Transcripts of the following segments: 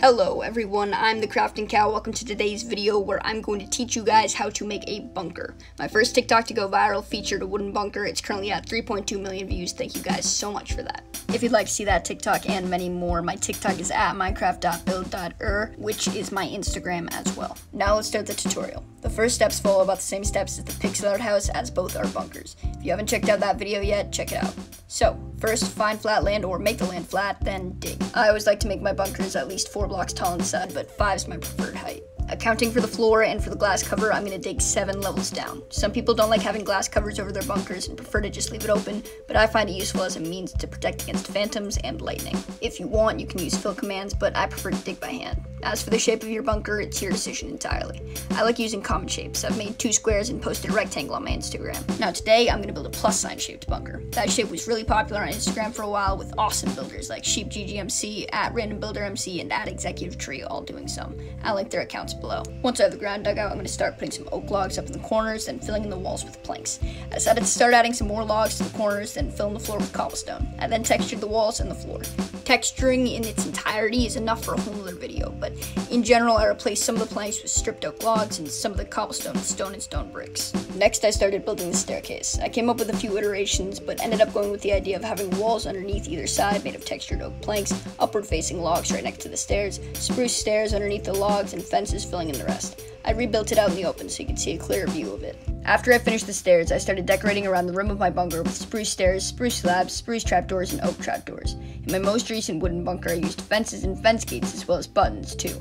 Hello everyone, I'm the Crafting Cow. Welcome to today's video where I'm going to teach you guys how to make a bunker. My first TikTok to go viral featured a wooden bunker. It's currently at 3.2 million views. Thank you guys so much for that. If you'd like to see that TikTok and many more, my TikTok is at minecraft.build.er, which is my Instagram as well. Now let's start the tutorial. The first steps follow about the same steps as the pixel art house as both are bunkers. If you haven't checked out that video yet, check it out. So, first find flat land or make the land flat, then dig. I always like to make my bunkers at least 4 blocks tall inside, but 5 is my preferred height. Accounting for the floor and for the glass cover, I'm going to dig 7 levels down. Some people don't like having glass covers over their bunkers and prefer to just leave it open, but I find it useful as a means to protect against phantoms and lightning. If you want, you can use fill commands, but I prefer to dig by hand. As for the shape of your bunker, it's your decision entirely. I like using common shapes. I've made two squares and posted a rectangle on my Instagram. Now today, I'm going to build a plus sign shaped bunker. That shape was really popular on Instagram for a while with awesome builders like SheepGGMC, at Random Builder MC, and at Executive Tree all doing some. I link their accounts below. Once I have the ground dug out, I'm going to start putting some oak logs up in the corners and filling in the walls with planks. I decided to start adding some more logs to the corners, then fill in the floor with cobblestone. I then textured the walls and the floor. Texturing in its entirety is enough for a whole other video, but in general, I replaced some of the planks with stripped oak logs and some of the cobblestone with stone and stone bricks. Next, I started building the staircase. I came up with a few iterations, but ended up going with the idea of having walls underneath either side made of textured oak planks, upward facing logs right next to the stairs, spruce stairs underneath the logs, and fences filling in the rest. I rebuilt it out in the open so you could see a clearer view of it. After I finished the stairs, I started decorating around the rim of my bunker with spruce stairs, spruce slabs, spruce trapdoors, and oak trapdoors. My most recent wooden bunker, I used fences and fence gates as well as buttons, too.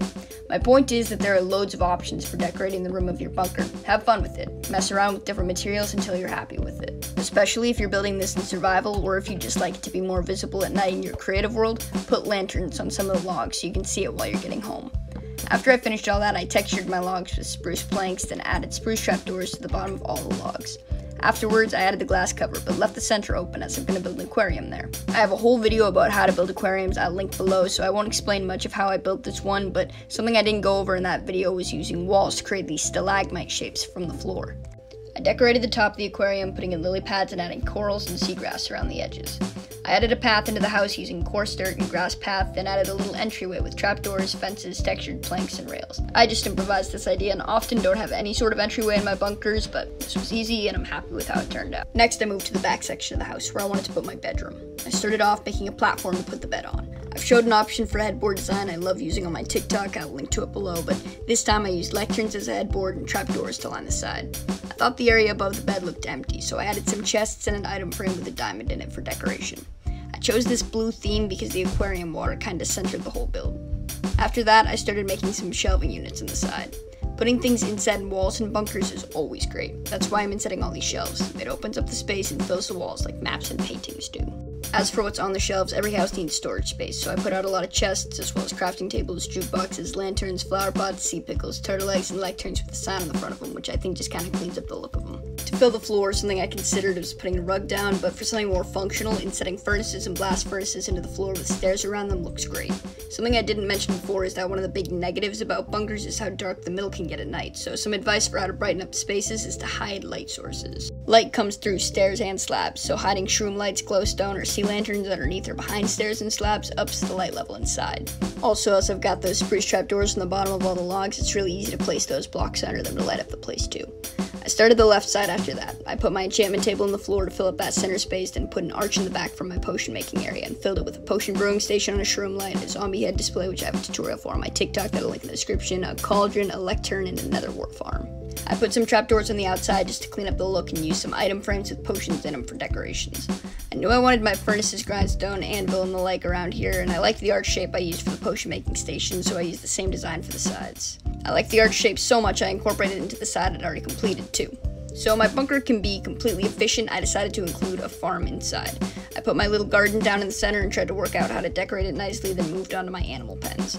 My point is that there are loads of options for decorating the room of your bunker. Have fun with it. Mess around with different materials until you're happy with it. Especially if you're building this in survival or if you just like it to be more visible at night in your creative world, put lanterns on some of the logs so you can see it while you're getting home. After I finished all that, I textured my logs with spruce planks, then added spruce trapdoors to the bottom of all the logs. Afterwards, I added the glass cover, but left the center open as I'm going to build an aquarium there. I have a whole video about how to build aquariums I'll link below, so I won't explain much of how I built this one, but something I didn't go over in that video was using walls to create these stalagmite shapes from the floor. I decorated the top of the aquarium, putting in lily pads and adding corals and seagrass around the edges. I added a path into the house using coarse dirt and grass path, then added a little entryway with trapdoors, fences, textured planks, and rails. I just improvised this idea and often don't have any sort of entryway in my bunkers, but this was easy and I'm happy with how it turned out. Next, I moved to the back section of the house where I wanted to put my bedroom. I started off making a platform to put the bed on. I've showed an option for a headboard design I love using on my TikTok, I'll link to it below, but this time I used lecterns as a headboard and trapdoors to line the side. Thought the area above the bed looked empty, so I added some chests and an item frame with a diamond in it for decoration. I chose this blue theme because the aquarium water kinda centered the whole build. After that, I started making some shelving units on the side. Putting things inside walls and bunkers is always great. That's why I'm insetting all these shelves. It opens up the space and fills the walls like maps and paintings do. As for what's on the shelves, every house needs storage space, so I put out a lot of chests, as well as crafting tables, jukeboxes, lanterns, flower pots, sea pickles, turtle eggs, and lecterns with a sign on the front of them, which I think just kind of cleans up the look of them. To fill the floor, something I considered was putting a rug down, but for something more functional, insetting furnaces and blast furnaces into the floor with stairs around them looks great. Something I didn't mention before is that one of the big negatives about bunkers is how dark the middle can get at night, so some advice for how to brighten up spaces is to hide light sources. Light comes through stairs and slabs, so hiding shroom lights, glowstone, or sea lanterns underneath or behind stairs and slabs ups the light level inside. Also, as I've got those spruce trapdoors in the bottom of all the logs, it's really easy to place those blocks under them to light up the place too. I started the left side after that. I put my enchantment table in the floor to fill up that center space, then put an arch in the back for my potion making area, and filled it with a potion brewing station on a shroom light, a zombie head display, which I have a tutorial for on my TikTok that'll link in the description, a cauldron, a lectern, and a nether wart farm. I put some trapdoors on the outside just to clean up the look and use some item frames with potions in them for decorations. I knew I wanted my furnaces, grindstone, anvil, and the like around here, and I liked the arch shape I used for the potion making station, so I used the same design for the sides. I like the arch shape so much I incorporated it into the side I'd already completed too. So my bunker can be completely efficient, I decided to include a farm inside. I put my little garden down in the center and tried to work out how to decorate it nicely, then moved on to my animal pens.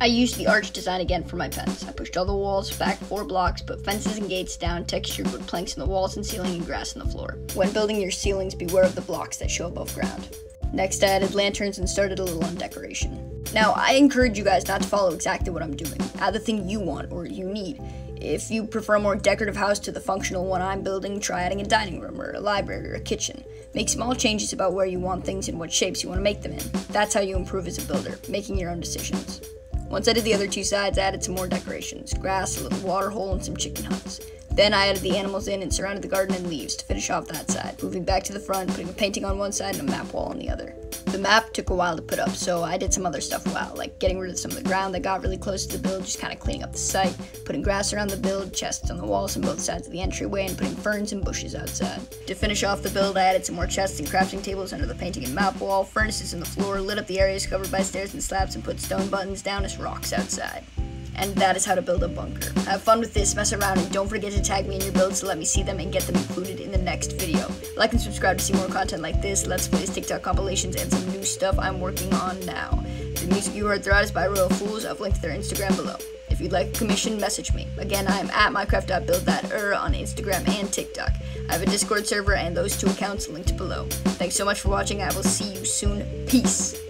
I used the arch design again for my pens. I pushed all the walls back four blocks, put fences and gates down, textured wood planks in the walls and ceiling, and grass on the floor. When building your ceilings, beware of the blocks that show above ground. Next, I added lanterns and started a little on decoration. Now, I encourage you guys not to follow exactly what I'm doing. Add the thing you want or you need. If you prefer a more decorative house to the functional one I'm building, try adding a dining room or a library or a kitchen. Make small changes about where you want things and what shapes you want to make them in. That's how you improve as a builder, making your own decisions. Once I did the other two sides, I added some more decorations grass, a little water hole, and some chicken huts. Then I added the animals in and surrounded the garden in leaves to finish off that side, moving back to the front, putting a painting on one side and a map wall on the other. The map took a while to put up, so I did some other stuff while, like getting rid of some of the ground that got really close to the build, just kind of cleaning up the site, putting grass around the build, chests on the walls on both sides of the entryway, and putting ferns and bushes outside. To finish off the build, I added some more chests and crafting tables under the painting and map wall, furnaces in the floor, lit up the areas covered by stairs and slabs, and put stone buttons down as rocks outside and that is how to build a bunker. Have fun with this, mess around, and don't forget to tag me in your builds to let me see them and get them included in the next video. Like and subscribe to see more content like this, Let's Plays, TikTok compilations, and some new stuff I'm working on now. The music you heard throughout is by Royal Fools. I've linked their Instagram below. If you'd like a commission, message me. Again, I am at minecraft.build.er on Instagram and TikTok. I have a Discord server and those two accounts linked below. Thanks so much for watching. I will see you soon. Peace.